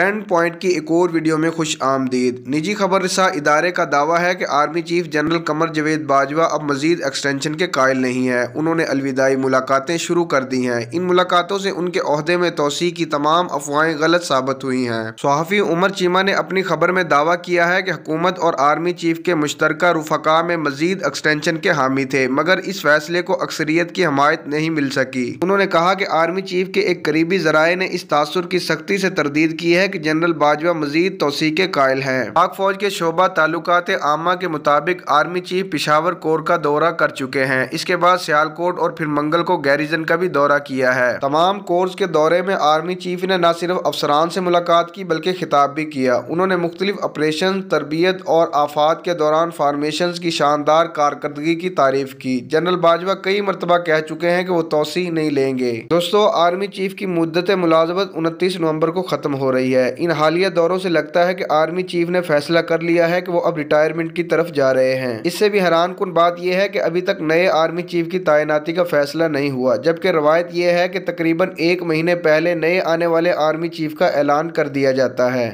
And point की एक और वीडियो में खुश आमदीद। निजी खबर रिसा इदारे का दावा है कि army chief general Qamar Javed Bajwa अब मजीद एक्सटेंशन के कायल नहीं है। उन्होंने अलविदाई मुलाकातें शुरू कर दी हैं। इन मुलाकातों से उनके अहदे में तोसी की तमाम अफवाहें गलत साबित हुई हैं। सहाफ़ी उमर चीमा ने अपनी खबर में दावा किया है कि हुकूमत और आर्मी चीफ के मुश्तर रुफका में मजीद एक्सटेंशन के हामी थे, मगर इस फैसले को अक्सरियत की हमायत नहीं मिल सकी। उन्होंने कहा कि आर्मी चीफ के एक करीबी जराए ने इस तासर की सख्ती से तरदीद की है है कि जनरल बाजवा मजीद तोसी के कायल हैं। पाक फौज के शोबा ताल्लुकात आमा के मुताबिक आर्मी चीफ पिशावर कोर का दौरा कर चुके हैं। इसके बाद सियालकोट और फिर मंगल को गैरिजन का भी दौरा किया है। तमाम कोर्स के दौरे में आर्मी चीफ ने न सिर्फ़ अफसरान से मुलाकात की, बल्कि खिताब भी किया। उन्होंने मुख्तलिफ़ ऑपरेशन, तरबियत और आफात के दौरान फार्मेशन की शानदार कारकर्दगी की तारीफ़ की। जनरल बाजवा कई मरतबा कह चुके हैं कि वो तोसी नहीं लेंगे। दोस्तों, आर्मी चीफ की मुद्दत मुलाजमत उनतीस नवंबर को खत्म हो रही है। है। इन हालिया दौरों से लगता है कि आर्मी चीफ ने फैसला कर लिया है कि वो अब रिटायरमेंट की तरफ़ जा रहे हैं। इससे भी हैरान कन बात यह है कि अभी तक नए आर्मी चीफ की तैनाती का फैसला नहीं हुआ, जबकि रवायत यह है कि तकरीबन एक महीने पहले नए आने वाले आर्मी चीफ का ऐलान कर दिया जाता है।